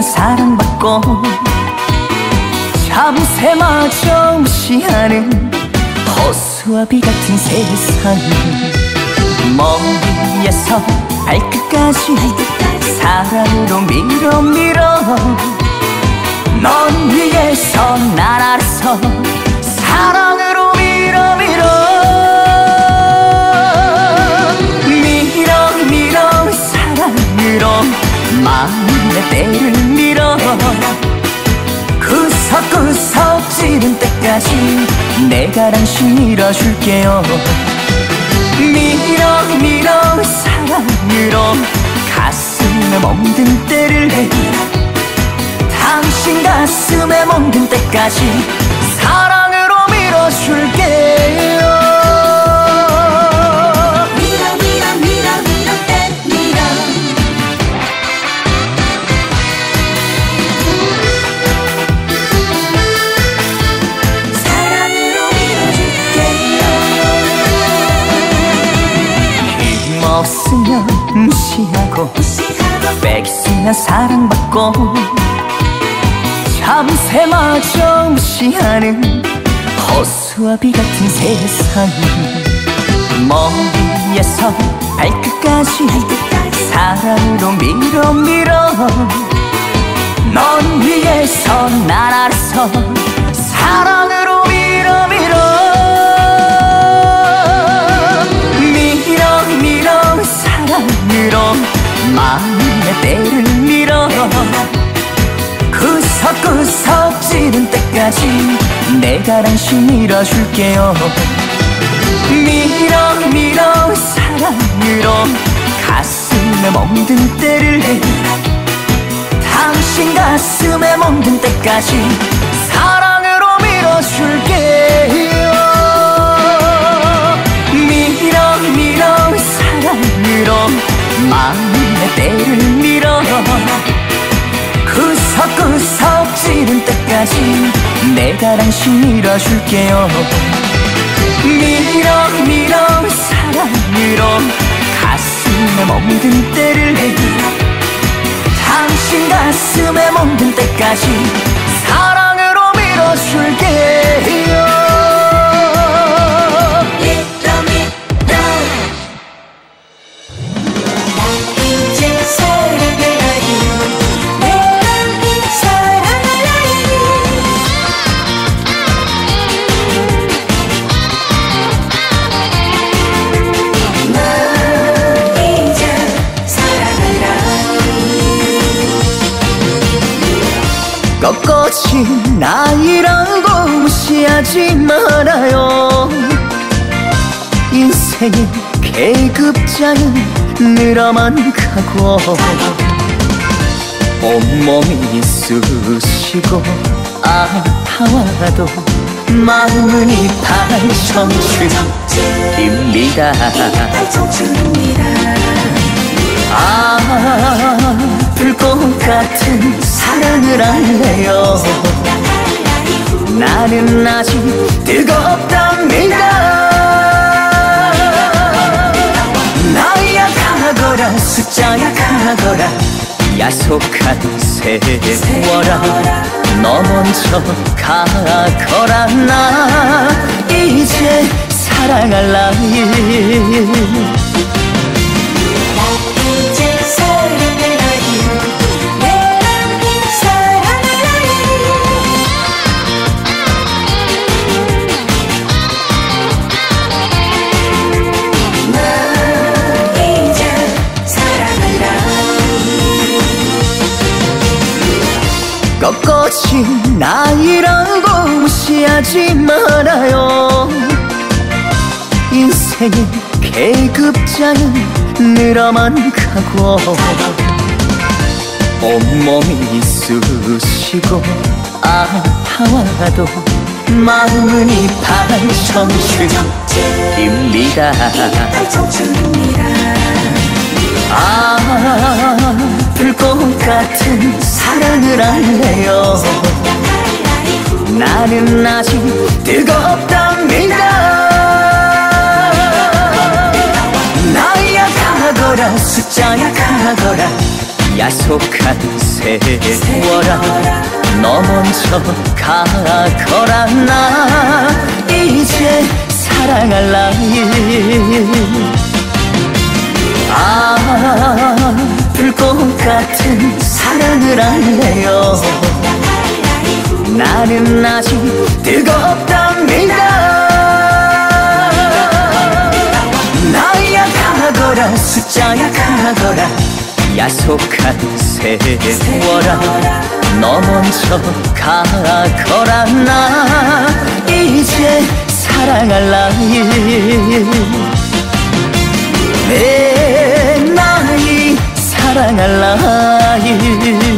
뺏으면 사랑받고 참새마저 무시하는 호수와 비 같은 세상 머리에서 발끝까지 사랑으로 밀어 밀어 넌 위에서 때까지. 내가 당신 밀어줄게요. 밀어 밀어 사랑으로. 가슴에 멍든 때를 당신 가슴에 멍든 때까지 무시하고 뺏으면 사랑받고 참새마저 무시하는 호수와 비 같은 세상 머리에서 발끝까지 사랑으로 밀어 밀어 넌 위에서 난 아래서 때를 밀어 구석구석 찌른 때까지 내가 당신 밀어줄게요. 밀어 밀어 사랑으로 가슴에 멍든 때를 당신 가슴에 멍든 때까지 사랑으로 밀어줄게요. 밀어 밀어 사랑으로 마음 의 때를 밀어 구석구석 찌른 때까지 내가 당신 밀어줄게요. 밀어 밀어 사랑으로 가슴에 멍든 때를 당신 가슴에 멍든 때까지 어진 나이라고 무시하지 말아요. 인생의 계급장은 늘어만 가고 온몸이 쑤시고 아파와도 마음은 이팔 청춘입니다. 청춘입니다 아 불꽃 같은 사랑을 할래요. 나는 아직 뜨겁답니다. 나이야 가거라 숫자야 가거라. 야속한 세월아 너 먼저 가거라 나 이제 사랑할 나이 꺾어진 나이라고 무시하지 말아요. 인생의 계급장은 늘어만 가고 온몸이 쑤시고 아파와도 마음은 이팔 청춘입니다. 청춘입니다. 아 불꽃 같은 사랑을 할래요. 나는 아직 뜨겁답니다. 나약하거라 숫자야 가거라. 야속한 세월아 너 먼저 가거라. 나 이제 사랑할 나이. 아 가거라 숫자야 가거라. 야속한 세월아 너 먼저 가거라. 나 이제 사랑할 나이 내 나이 사랑할 나이